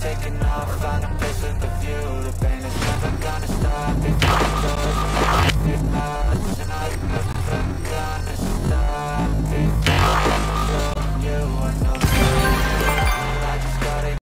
take it